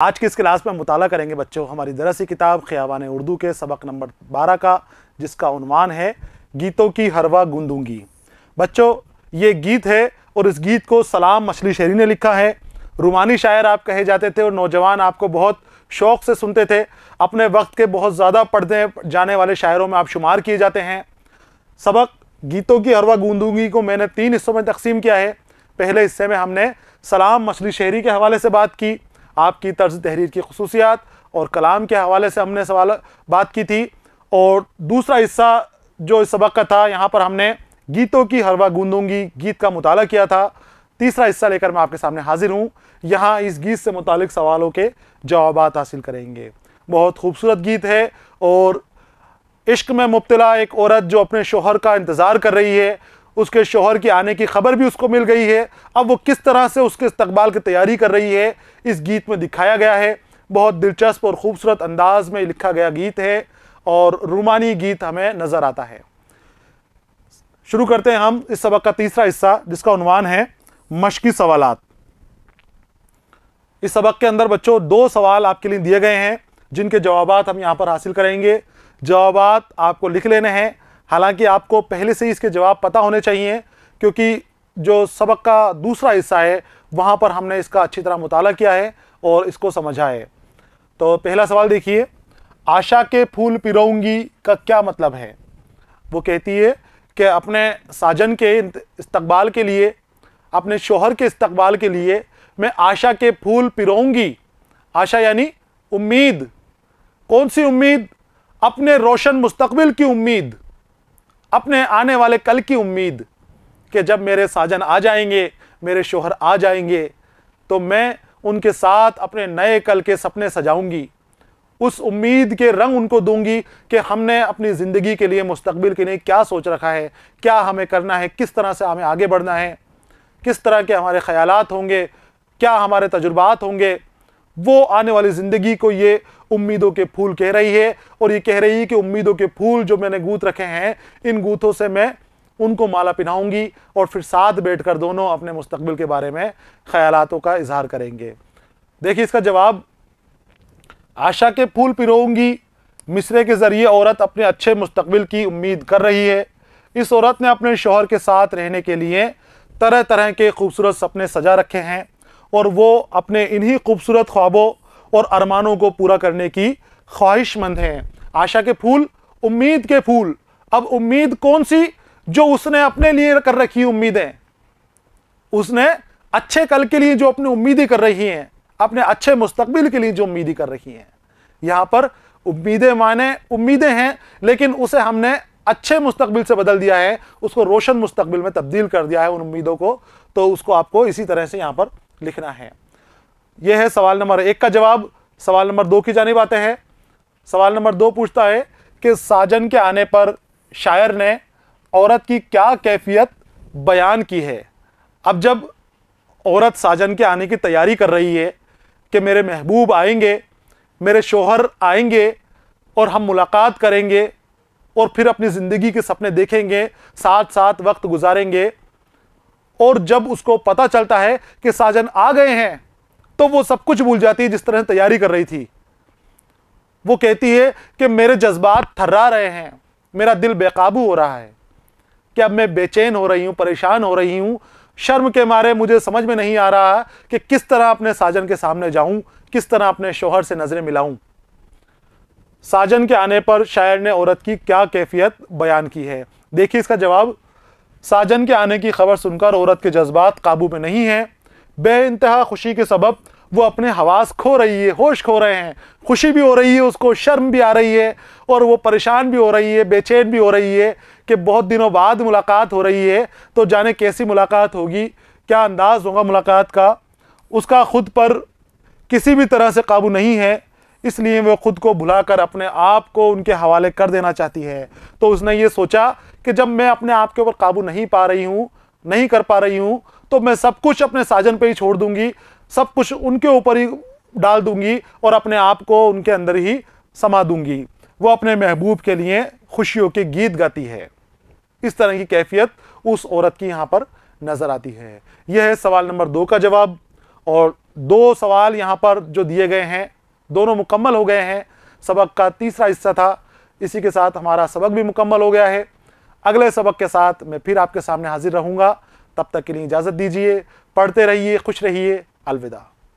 आज की इस क्लास में मुताला करेंगे बच्चों, हमारी दरसी किताब ख़याबान उर्दू के सबक नंबर बारह का, जिसका उनवान है गीतों की हरवा गूंदूँगी। बच्चों, ये गीत है और इस गीत को सलाम मछली शहरी ने लिखा है। रूमानी शायर आप कहे जाते थे और नौजवान आपको बहुत शौक़ से सुनते थे। अपने वक्त के बहुत ज़्यादा पढ़ने जाने वाले शायरों में आप शुमार किए जाते हैं। सबक, गीतों की हरवा गूंदूँगी को मैंने तीन हिस्सों में तकसीम किया है। पहले हिस्से में हमने सलाम मछली शहरी के हवाले से बात की। आपकी तर्ज तहरीर की खसूसियात और कलाम के हवाले से हमने सवाल, बात की थी। और दूसरा हिस्सा जो इस सबक का था, यहाँ पर हमने गीतों की हरवा गूंदूँगी, गीत का मुताला किया था। तीसरा हिस्सा लेकर मैं आपके सामने हाजिर हूँ। यहाँ इस गीत से मुतल सवालों के जवाब हासिल करेंगे। बहुत खूबसूरत गीत है और इश्क में मुबतला एक औरत जो अपने शोहर का इंतज़ार कर रही है उसके शोहर के आने की खबर भी उसको मिल गई है। अब वो किस तरह से उसके इस्तकबाल की तैयारी कर रही है, इस गीत में दिखाया गया है। बहुत दिलचस्प और ख़ूबसूरत अंदाज में लिखा गया गीत है और रूमानी गीत हमें नज़र आता है। शुरू करते हैं हम इस सबक का तीसरा हिस्सा, जिसका उनवान है मशकी सवालात। इस सबक के अंदर बच्चों दो सवाल आपके लिए दिए गए हैं, जिनके जवाब हम यहाँ पर हासिल करेंगे। जवाब आपको लिख लेने हैं। हालाँकि आपको पहले से ही इसके जवाब पता होने चाहिए, क्योंकि जो सबक का दूसरा हिस्सा है, वहाँ पर हमने इसका अच्छी तरह मुताला किया है और इसको समझा है। तो पहला सवाल देखिए, आशा के फूल पिरोंगी का क्या मतलब है? वो कहती है कि अपने साजन के इस्तकबाल के लिए, अपने शोहर के इस्तकबाल के लिए मैं आशा के फूल पिरोंगी आशा यानी उम्मीद। कौन सी उम्मीद? अपने रोशन मुस्तकबिल की उम्मीद। अपने आने वाले कल की उम्मीद कि जब मेरे साजन आ जाएँगे, मेरे शोहर आ जाएँगे तो मैं उनके साथ अपने नए कल के सपने सजाऊँगी। उस उम्मीद के रंग उनको दूँगी कि हमने अपनी ज़िंदगी के लिए मुस्तकबिल के लिए क्या सोच रखा है, क्या हमें करना है, किस तरह से हमें आगे बढ़ना है, किस तरह के हमारे ख्याल होंगे, क्या हमारे तजुर्बात होंगे, वो आने वाली ज़िंदगी को ये उम्मीदों के फूल कह रही है और ये कह रही है कि उम्मीदों के फूल जो मैंने गूथ रखे हैं, इन गूथों से मैं उनको माला पिनाऊँगी और फिर साथ बैठकर दोनों अपने मुस्तकबिल के बारे में ख्यालों का इजहार करेंगे। देखिए इसका जवाब, आशा के फूल पिरोऊँगी, मिसरे के ज़रिए औरत अपने अच्छे मुस्तकबिल की उम्मीद कर रही है। इस औरत ने अपने शोहर के साथ रहने के लिए तरह तरह के खूबसूरत सपने सजा रखे हैं और वो अपने इन्हीं खूबसूरत ख्वाबों और अरमानों को पूरा करने की ख्वाहिशमंद हैं। आशा के फूल, उम्मीद के फूल। अब उम्मीद कौन सी? जो उसने अपने लिए कर रखी उम्मीदें। उसने अच्छे कल के लिए जो अपनी उम्मीदें कर रही हैं, अपने अच्छे मुस्तकबिल के लिए जो उम्मीदें कर रही हैं। यहाँ पर उम्मीदें माने उम्मीदें हैं, लेकिन उसे हमने अच्छे मुस्तकबिल से बदल दिया है, उसको रोशन मुस्तकबिल में तब्दील कर दिया है उन उम्मीदों को। तो उसको आपको इसी तरह से यहाँ पर लिखना है। यह है सवाल नंबर एक का जवाब। सवाल नंबर दो की जानी आते हैं। सवाल नंबर दो पूछता है कि साजन के आने पर शायर ने औरत की क्या कैफियत बयान की है? अब जब औरत साजन के आने की तैयारी कर रही है कि मेरे महबूब आएँगे, मेरे शोहर आएँगे और हम मुलाकात करेंगे और फिर अपनी ज़िंदगी के सपने देखेंगे साथ साथ वक्त गुजारेंगे, और जब उसको पता चलता है कि साजन आ गए हैं तो वो सब कुछ भूल जाती है जिस तरह तैयारी कर रही थी। वो कहती है कि मेरे जज्बात थर्रा रहे हैं, मेरा दिल बेकाबू हो रहा है। कि अब मैं बेचैन हो रही हूँ, परेशान हो रही हूँ? शर्म के मारे मुझे समझ में नहीं आ रहा कि किस तरह अपने साजन के सामने जाऊँ, किस तरह अपने शोहर से नज़रें मिलाऊं। साजन के आने पर शायर ने औरत की क्या कैफियत बयान की है? देखिए इसका जवाब। साजन के आने की खबर सुनकर औरत के जज्बात काबू में नहीं है। बे इंतहा खुशी के सबब, वो अपने हवास खो रही है, होश खो रहे हैं। खुशी भी हो रही है, उसको शर्म भी आ रही है, और वो परेशान भी हो रही है, बेचैन भी हो रही है कि बहुत दिनों बाद मुलाकात हो रही है तो जाने कैसी मुलाकात होगी, क्या अंदाज होगा मुलाकात का? उसका खुद पर किसी भी तरह से काबू नहीं है, इसलिए वो खुद को भुलाकर अपने आप को उनके हवाले कर देना चाहती है। तो उसने ये सोचा कि जब मैं अपने आप के ऊपर काबू नहीं पा रही हूँ, नहीं कर पा रही हूँ तो मैं सब कुछ अपने साजन पे ही छोड़ दूँगी, सब कुछ उनके ऊपर ही डाल दूँगी और अपने आप को उनके अंदर ही समा दूँगी। वो अपने महबूब के लिए खुशियों के गीत गाती है। इस तरह की कैफियत उस औरत की यहाँ पर नज़र आती है। यह है सवाल नंबर दो का जवाब और दो सवाल यहाँ पर जो दिए गए हैं, दोनों मुकम्मल हो गए हैं। सबक का तीसरा हिस्सा था, इसी के साथ हमारा सबक भी मुकम्मल हो गया है। अगले सबक के साथ मैं फिर आपके सामने हाजिर रहूँगा। तब तक के लिए इजाज़त दीजिए पढ़ते रहिए खुश रहिए अलविदा।